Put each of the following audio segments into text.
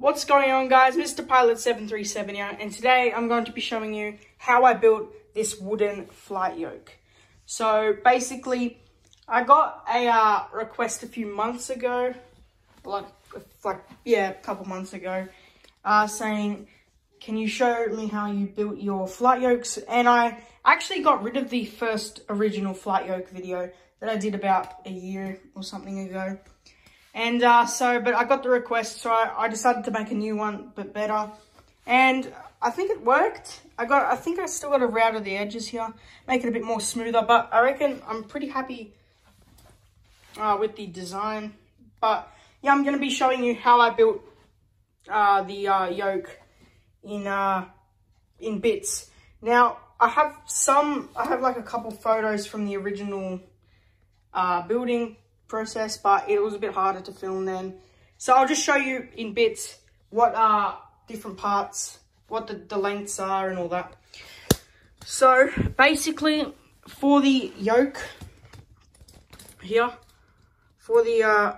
What's going on guys, Mr. Pilot 737 here, and today I'm going to be showing you how I built this wooden flight yoke. So basically, I got a uh, request a few months ago, like, like yeah, a couple months ago, uh, saying, can you show me how you built your flight yokes? And I actually got rid of the first original flight yoke video that I did about a year or something ago. And uh, so, but I got the request, so I, I decided to make a new one, but better. And I think it worked. I got, I think I still got to router the edges here, make it a bit more smoother, but I reckon I'm pretty happy uh, with the design. But yeah, I'm going to be showing you how I built uh, the uh, yoke in, uh, in bits. Now, I have some, I have like a couple photos from the original uh, building process, but it was a bit harder to film then. So I'll just show you in bits what are different parts, what the, the lengths are and all that. So basically for the yoke here, for the uh,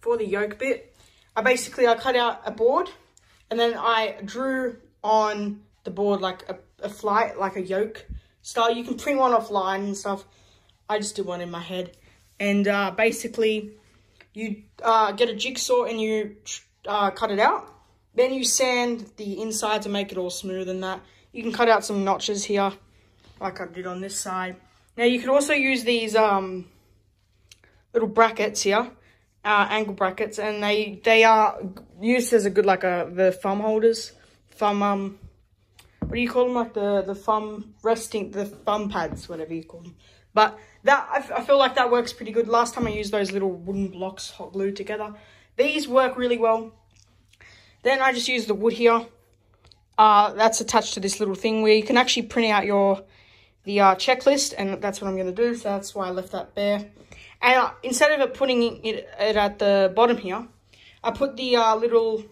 for the yoke bit, I basically I cut out a board and then I drew on the board like a, a flight, like a yoke style. You can print one offline and stuff. I just did one in my head and uh, basically you uh, get a jigsaw and you uh, cut it out. Then you sand the inside to make it all smooth and that. You can cut out some notches here, like I did on this side. Now you can also use these um, little brackets here, uh, angle brackets, and they they are used as a good like a the thumb holders, thumb um, what do you call them? Like the the thumb resting, the thumb pads, whatever you call them. But that I, I feel like that works pretty good. Last time I used those little wooden blocks hot glued together. These work really well. Then I just use the wood here. Uh, that's attached to this little thing where you can actually print out your the uh, checklist, and that's what I'm going to do. So that's why I left that there. And uh, instead of it putting it, it, at the bottom here, I put the uh, little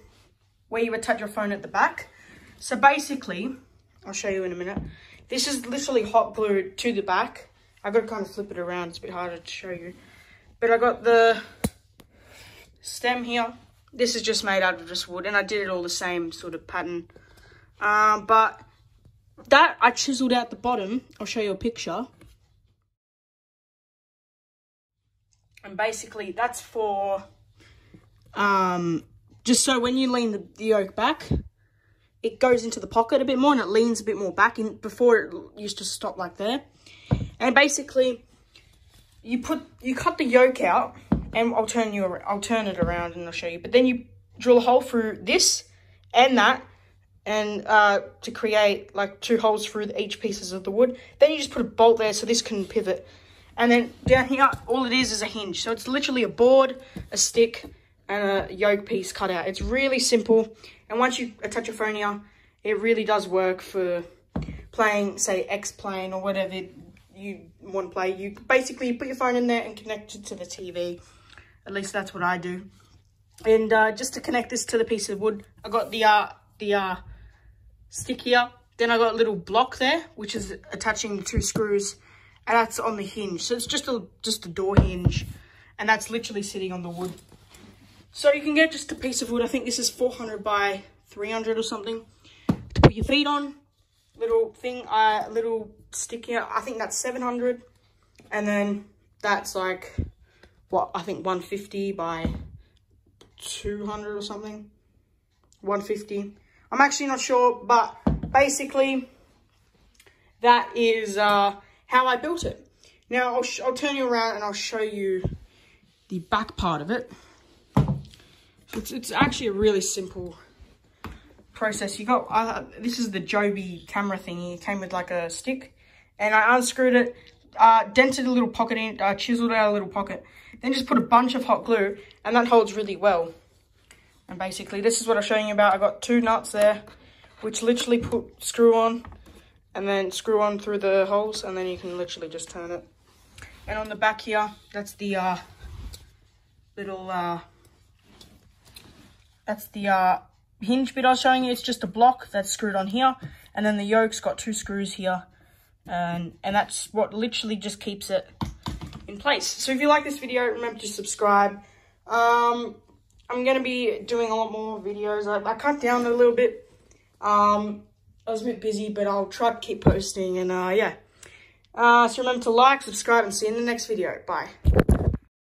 where you attach your phone at the back. So basically, I'll show you in a minute. This is literally hot glued to the back I got to kind of flip it around. It's a bit harder to show you. But I got the stem here. This is just made out of just wood. And I did it all the same sort of pattern. Um, but that I chiseled out the bottom. I'll show you a picture. And basically that's for um, just so when you lean the, the yoke back, it goes into the pocket a bit more and it leans a bit more back. In, before it used to stop like there. And basically, you put you cut the yoke out, and I'll turn you I'll turn it around and I'll show you. But then you drill a hole through this and that, and uh, to create like two holes through each pieces of the wood. Then you just put a bolt there so this can pivot. And then down here, all it is is a hinge. So it's literally a board, a stick, and a yoke piece cut out. It's really simple. And once you attach a phone here, it really does work for playing, say, X-Plane or whatever you want to play, you basically put your phone in there and connect it to the TV. At least that's what I do. And uh, just to connect this to the piece of wood, I got the uh, the uh, stick here. Then I got a little block there, which is attaching two screws, and that's on the hinge. So it's just a just a door hinge, and that's literally sitting on the wood. So you can get just a piece of wood. I think this is 400 by 300 or something to put your feet on little thing, uh, little sticky. I think that's 700. And then that's like, what, I think 150 by 200 or something. 150. I'm actually not sure, but basically that is uh, how I built it. Now I'll, I'll turn you around and I'll show you the back part of it. It's, it's actually a really simple process. You got, uh, this is the Joby camera thingy. It came with like a stick. And I unscrewed it, uh, dented a little pocket in, uh, chiseled out a little pocket. Then just put a bunch of hot glue and that holds really well. And basically this is what I'm showing you about. I got two nuts there, which literally put screw on and then screw on through the holes and then you can literally just turn it. And on the back here, that's the uh, little, uh, that's the uh, hinge bit I was showing you, it's just a block that's screwed on here. And then the yoke's got two screws here. And, and that's what literally just keeps it in place. So if you like this video, remember to subscribe. Um, I'm going to be doing a lot more videos. I, I cut down a little bit. Um, I was a bit busy, but I'll try to keep posting. And uh, yeah. Uh, so remember to like, subscribe, and see you in the next video. Bye.